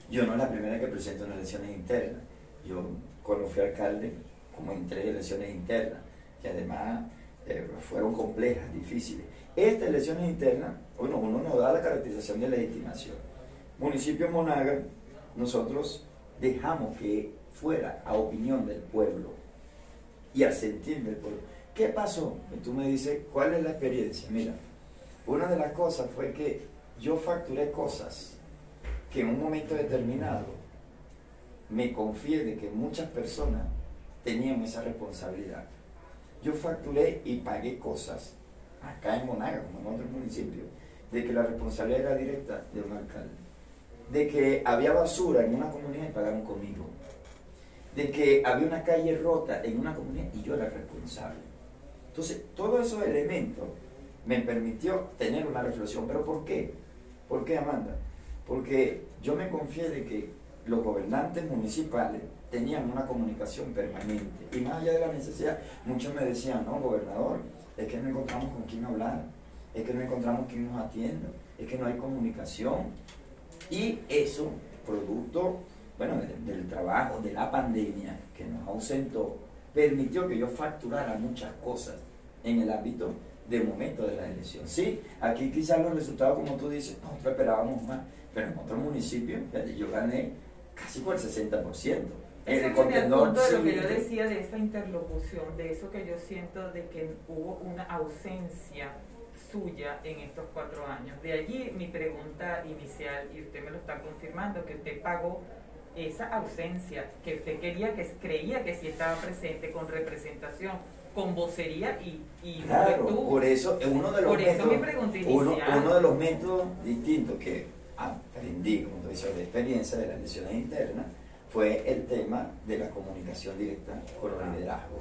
Yo no es la primera que presento en elecciones internas. Yo, cuando fui alcalde, como en elecciones internas, que además eh, fueron complejas, difíciles. Estas elecciones internas, bueno, uno nos da la caracterización de legitimación. Municipio Monaga, nosotros dejamos que fuera a opinión del pueblo y al sentir del pueblo ¿Qué pasó? Y tú me dices, ¿cuál es la experiencia? Mira, una de las cosas fue que yo facturé cosas que en un momento determinado me confié de que muchas personas tenían esa responsabilidad. Yo facturé y pagué cosas acá en Monaga, como en otros municipios, de que la responsabilidad era directa de un alcalde, de que había basura en una comunidad y pagaron conmigo, de que había una calle rota en una comunidad y yo era responsable entonces, todos esos elementos me permitió tener una reflexión. ¿Pero por qué? ¿Por qué, Amanda? Porque yo me confié de que los gobernantes municipales tenían una comunicación permanente. Y más allá de la necesidad, muchos me decían, no, gobernador, es que no encontramos con quién hablar, es que no encontramos quién nos atienda, es que no hay comunicación. Y eso, producto, bueno, del trabajo, de la pandemia que nos ausentó, permitió que yo facturara muchas cosas en el ámbito del momento de la elección. Sí, aquí quizás los resultados, como tú dices, nosotros esperábamos más, pero en otros municipios yo gané casi por el 60%. En el contendor de lo que yo decía de esa interlocución, de eso que yo siento de que hubo una ausencia suya en estos cuatro años. De allí mi pregunta inicial, y usted me lo está confirmando, que usted pagó esa ausencia que usted quería, que creía que sí estaba presente con representación, con vocería y, y claro, por eso es uno de los métodos, uno, de los métodos distintos que aprendí, como tú dices, de experiencia de las elecciones internas, fue el tema de la comunicación directa con los liderazgos,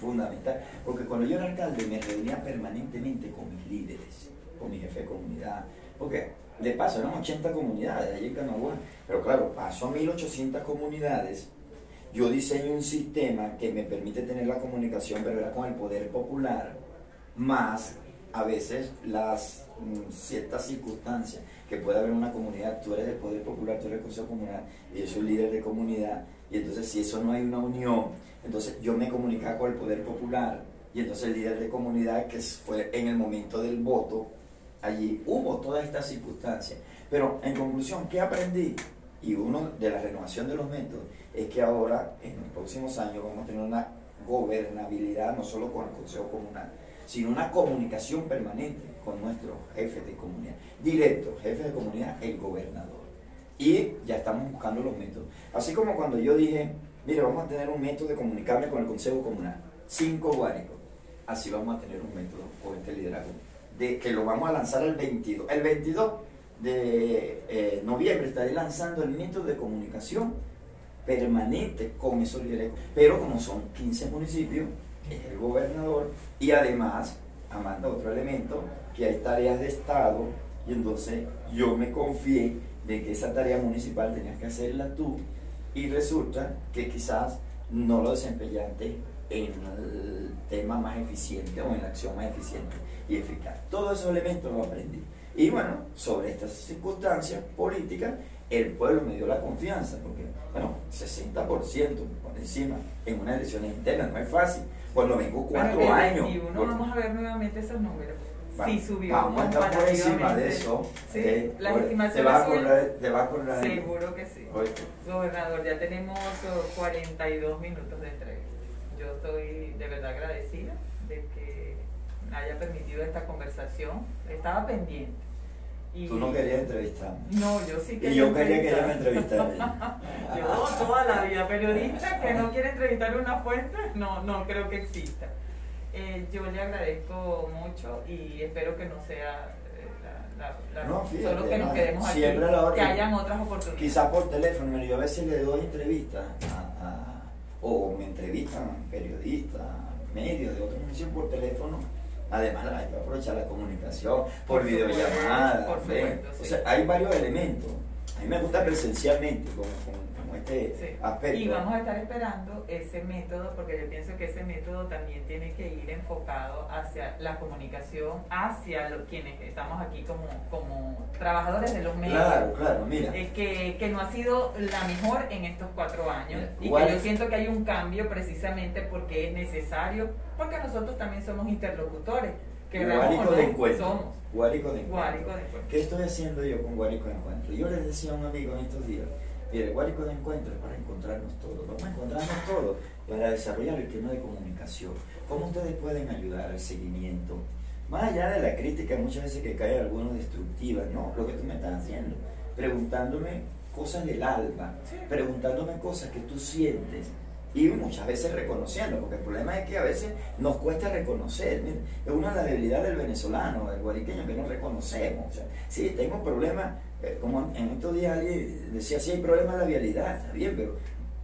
fundamental, porque cuando yo era alcalde me reunía permanentemente con mis líderes, con mi jefe de comunidad, porque de paso eran 80 comunidades allí en Canagua, pero claro, paso a 1800 comunidades, yo diseño un sistema que me permite tener la comunicación, pero era con el poder popular, más a veces las mm, ciertas circunstancias que puede haber una comunidad, tú eres del Poder Popular, tú eres del Consejo Comunal y yo soy líder de comunidad, y entonces si eso no hay una unión, entonces yo me comunicaba con el Poder Popular y entonces el líder de comunidad que fue en el momento del voto, allí hubo todas estas circunstancias. Pero en conclusión, ¿qué aprendí? Y uno de la renovación de los métodos es que ahora, en los próximos años, vamos a tener una gobernabilidad no solo con el Consejo Comunal, sino una comunicación permanente con nuestros jefes de comunidad. Directo, jefe de comunidad, el gobernador. Y ya estamos buscando los métodos. Así como cuando yo dije, mire, vamos a tener un método de comunicarme con el Consejo Comunal, cinco guáricos. Así vamos a tener un método con este liderazgo, de que lo vamos a lanzar el 22. El 22 de eh, noviembre estaré lanzando el método de comunicación permanente con esos liderazgos. Pero como son 15 municipios, es el gobernador y además, amando otro elemento, que hay tareas de Estado y entonces yo me confié de que esa tarea municipal tenías que hacerla tú y resulta que quizás no lo desempeñaste en el tema más eficiente o en la acción más eficiente y eficaz. Todos esos elementos los aprendí. Y bueno, sobre estas circunstancias políticas, el pueblo me dio la confianza, porque, bueno, 60% por encima en unas elecciones internas no es fácil. Cuando vengo cuatro años. Y uno, vamos a ver nuevamente esos números. sí subió. Vamos a estar por encima de eso. Sí, eh, las estimaciones. Te va a acordar, te va a acordar Seguro que sí. Gobernador, ya tenemos 42 minutos de entrevista. Yo estoy de verdad agradecida de que haya permitido esta conversación. Estaba pendiente Tú no querías entrevistarme. No, yo sí quería. Y yo quería que ella me entrevistara. yo toda la vida, periodista que no quiere entrevistar una fuente, no, no creo que exista. Eh, yo le agradezco mucho y espero que no sea eh, la, la, no, fíjate, solo que nos quedemos aquí, que hayan otras oportunidades. Quizás por teléfono, yo a veces le doy entrevistas o me entrevistan periodistas, medios de otros municipios por teléfono Además, hay que aprovechar la comunicación por, videollamada. O sea, hay varios elementos. A mí me gusta presencialmente, como, este aspecto. Y vamos a estar esperando ese método, porque yo pienso que ese método también tiene que ir enfocado hacia la comunicación, hacia los, quienes estamos aquí como, como trabajadores de los medios. Claro, claro, mira. Es que, que no ha sido la mejor en estos cuatro años. y que yo siento que hay un cambio precisamente porque es necesario, porque nosotros también somos interlocutores. Que Guárico de encuentro. Somos. Guárico de encuentro. ¿Qué estoy haciendo yo con Guárico de encuentro? Yo les decía a un amigo en estos días, Mire, Guárico de Encuentro es para encontrarnos todos. Vamos a encontrarnos todos para desarrollar el tema de comunicación. ¿Cómo ustedes pueden ayudar al seguimiento? Más allá de la crítica muchas veces que cae algunos destructivas, no, lo que tú me estás haciendo, preguntándome cosas del alma, preguntándome cosas que tú sientes y muchas veces reconociendo, porque el problema es que a veces nos cuesta reconocer. Es una de las debilidades del venezolano, del guariqueño, que no reconocemos. O sí, tengo problemas eh, como en estos días alguien decía, sí hay problema en la vialidad, está bien, pero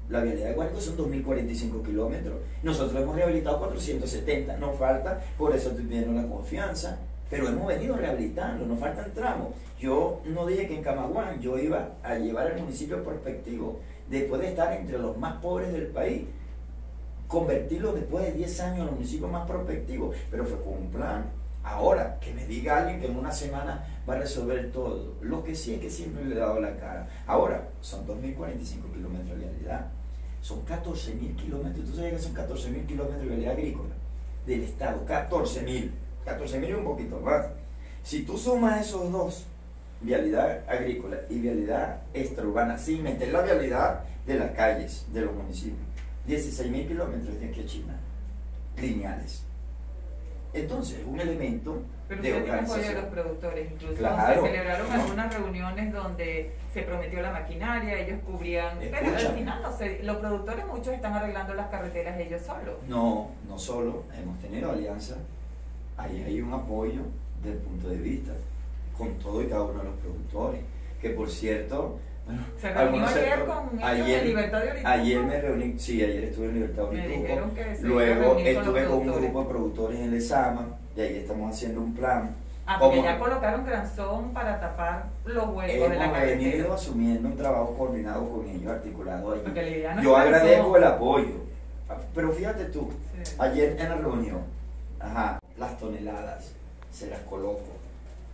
la vialidad de Guárico son 2.045 kilómetros. Nosotros hemos rehabilitado 470, nos falta, por eso estoy pidiendo la confianza, pero hemos venido rehabilitando, nos faltan tramos. Yo no dije que en Camaguán yo iba a llevar el municipio prospectivo, después de estar entre los más pobres del país, convertirlo después de 10 años en los municipios más prospectivos, pero fue con un plan. Ahora, que me diga alguien que en una semana va a resolver todo. Lo que sí es que siempre le he dado la cara. Ahora, son 2.045 kilómetros de vialidad. Son 14.000 kilómetros. ¿Tú sabes que son 14.000 kilómetros de vialidad agrícola? Del Estado. 14.000. 14.000 y un poquito más. Si tú sumas esos dos, vialidad agrícola y vialidad extraurbana, sin meter la vialidad de las calles de los municipios, 16.000 kilómetros de aquí a China, lineales. Entonces, un elemento pero de usted apoyo de los productores, incluso se celebraron algunas reuniones donde se prometió la maquinaria, ellos cubrían, pero al final no sé, los productores muchos están arreglando las carreteras ellos solos. No, no solo, hemos tenido alianza, ahí hay un apoyo del punto de vista con todo y cada uno de los productores, que por cierto, se reunió ayer con ayer, Libertad de Ayer me reuní, sí, ayer estuve en Libertad de Luego estuve con, un grupo de productores en Lesama y ahí estamos haciendo un plan. Ah, porque ya colocaron granzón para tapar los huecos de la carretera. Venido asumiendo un trabajo coordinado con ellos, articulado ahí. Yo agradezco el apoyo. Pero fíjate tú, ayer en la reunión, ajá, las toneladas. se las coloco.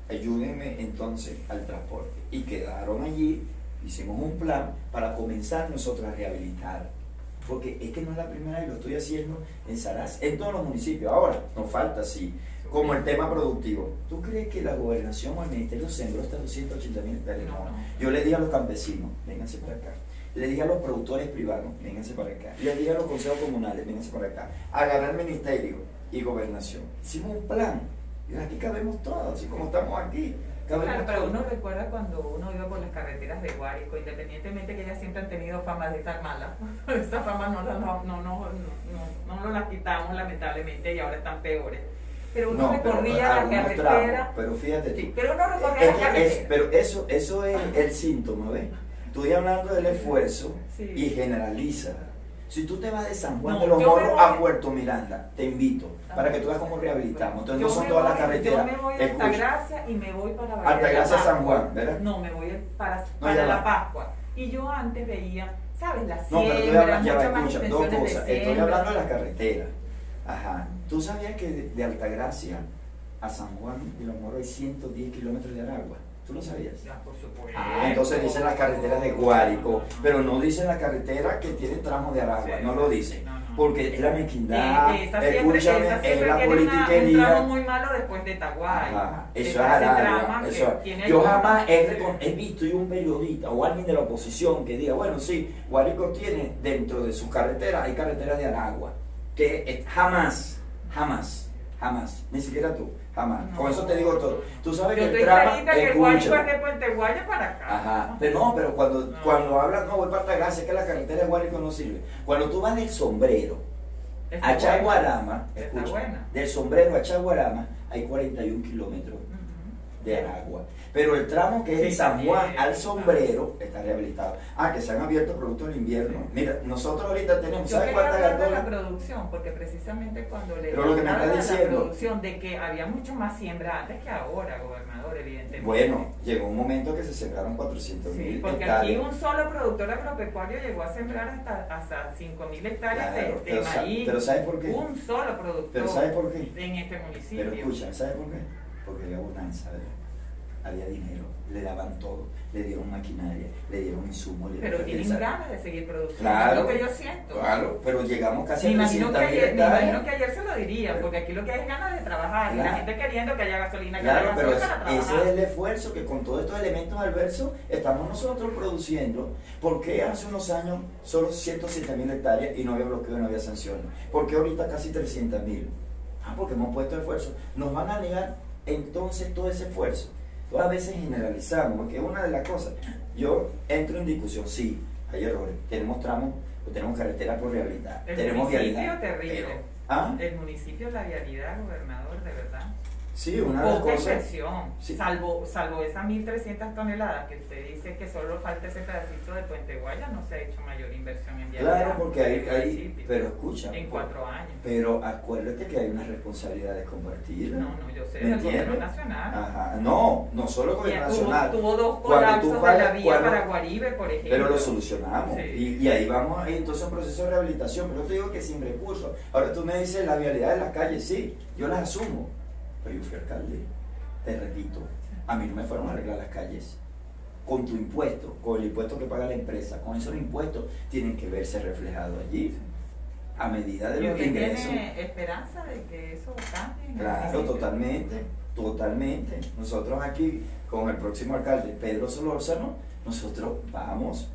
Ayúdenme entonces al transporte. Y quedaron allí, hicimos un plan para comenzar nosotros a rehabilitar. Porque es que no es la primera vez, lo estoy haciendo en Saraz, en todos los municipios. Ahora, nos falta, sí, como el tema productivo. ¿Tú crees que la gobernación o el ministerio sembró hasta 280 mil hectáreas? No. Yo le dije a los campesinos, vénganse para acá. Le dije a los productores privados, vénganse para acá. Le dije a los consejos comunales, vénganse para acá. Agarrar ministerio y gobernación. Hicimos un plan. Y aquí cabemos todos, así como estamos aquí. Claro, pero uno recuerda cuando uno iba por las carreteras de Guárico, independientemente que ellas siempre han tenido fama de estar malas, esa fama no, no, no, no, no, no nos las quitamos lamentablemente y ahora están peores. Pero uno recorría la carretera. pero fíjate tú. pero uno recorría la carretera. pero eso, eso es el síntoma, ¿ves? Estoy hablando del esfuerzo y generaliza. Si tú te vas de San Juan de los Morros a Puerto Miranda, te invito para que tú veas cómo rehabilitamos. Entonces no son todas las carreteras. Yo me voy a Altagracia y me voy para Altagracia San Juan, ¿verdad? No, me voy para, para la Pascua. Y yo antes veía, ¿sabes? La siembra, no, pero tú hablas, ya va, escucha, dos cosas. Estoy hablando de las carreteras. Ajá. ¿Tú sabías que de, de Altagracia a San Juan de los Morros hay 110 kilómetros de Aragua? ¿Tú lo sabías? Ah, entonces dicen las carreteras de Guárico, pero no dicen la carretera que tiene tramo de Aragua, no lo dicen. Porque es la mezquindad, escúchame, es la politiquería. un tramo muy malo después de Taguay. eso es Aragua. Eso. Yo jamás he, he visto yo un periodista o alguien de la oposición que diga, bueno, sí, Guárico tiene dentro de su carretera, hay carreteras de Aragua. Que jamás, jamás, jamás, ni siquiera tú Jamás. Con eso te digo todo. Tú sabes que el trama. que el es de Puente Guaya para acá. Ajá. Pero no, pero cuando, cuando hablas, no, voy para Altagracia, es que la carretera de Guárico no sirve. Cuando tú vas del sombrero a Chaguarama, escucha, del sombrero a Chaguarama hay 41 kilómetros de Aragua. Pero el tramo que es de San Juan al sombrero está rehabilitado. Ah, que se han abierto productos en invierno. Mira, nosotros ahorita tenemos, ¿sabes cuánta de la producción, porque precisamente cuando le Pero lo que me está diciendo, la producción de que había mucho más siembra antes que ahora, gobernador, evidentemente. Bueno, llegó un momento que se sembraron 400 mil sí, porque aquí un solo productor agropecuario llegó a sembrar hasta, hasta 5 mil hectáreas de, maíz. Pero ¿sabes por qué? Un solo productor. Pero ¿sabes por qué? En este municipio. Pero escucha, ¿sabes por qué? Porque había bonanza, ¿verdad? Había dinero, le daban todo, le dieron maquinaria, le dieron insumos. Le pero tienen ganas de seguir produciendo, claro, es lo que yo siento. Claro, pero llegamos casi me a imagino que ayer, Me imagino que ayer se lo diría, porque aquí lo que hay es ganas de trabajar, y la gente queriendo que haya gasolina, que claro, haya gasolina pero para ese es el esfuerzo que con todos estos elementos adversos estamos nosotros produciendo. ¿Por qué hace unos años solo 107 mil hectáreas y no había bloqueo y no había sanciones? ¿Por qué ahorita casi 300 mil? Ah, porque hemos puesto esfuerzo. Nos van a negar entonces todo ese esfuerzo. Todas a veces generalizamos, porque una de las cosas, yo entro en discusión, sí, hay errores, tenemos tramos, tenemos carreteras por rehabilitar, el tenemos municipio terrible. ¿ah? El municipio, la vialidad, gobernador, de verdad. Sí, una de las cosas. inversión, salvo, salvo esas 1.300 toneladas que usted dice que solo falta ese pedacito de Puente Guaya, no se ha hecho mayor inversión en vialidad. Claro, porque hay, hay pero escucha. En cuatro años. Pero acuérdate que hay unas responsabilidades compartidas. No, no, yo sé, del gobierno nacional. Ajá, no, no solo el gobierno nacional. Tuvo, dos colapsos de la vía para Guaribe, por ejemplo. Pero lo solucionamos. Y, y, ahí vamos, ahí entonces un proceso de rehabilitación. Pero yo te digo que sin recursos. Ahora tú me dices la vialidad de las calles, sí, yo las asumo pero yo fui alcalde, te repito, a mí no me fueron a arreglar las calles. Con tu impuesto, con el impuesto que paga la empresa, con esos impuestos tienen que verse reflejados allí a medida de los ingresos. ¿Tiene esperanza de que eso cambie? Claro, totalmente, totalmente. Nosotros aquí, con el próximo alcalde, Pedro Solórzano, nosotros vamos,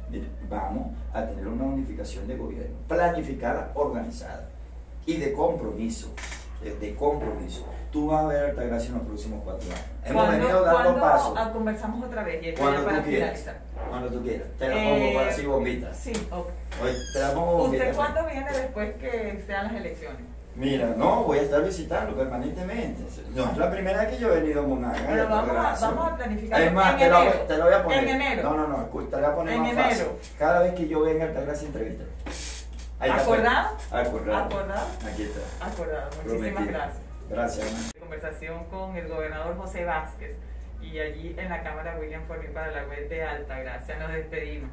vamos a tener una unificación de gobierno, planificada, organizada y de compromiso, de compromiso tú vas a ver Altagracia en los próximos cuatro años. Hemos venido dando pasos. conversamos otra vez y cuando tú quieras. Cuando tú quieras. Te la pongo eh, para así bombitas. Sí, ok. Oye, te la pongo bombitas. ¿Usted cuándo viene después que sean las elecciones? Mira, no, voy a estar visitando permanentemente. No es la primera vez que yo he venido a Monaga. Pero vamos a, vamos a planificar. Es más, en te, enero. Lo, te lo voy a poner. En enero. No, no, no, te lo voy a poner en más enero. fácil. Cada vez que yo venga a Altagracia, entrevista. ¿Acordado? Acordado. ¿Acordado? Aquí está. Acordado. Muchísimas gracias. Gracias, Conversación con el gobernador José Vázquez y allí en la Cámara William Formín para la web de Alta. Gracias, nos despedimos.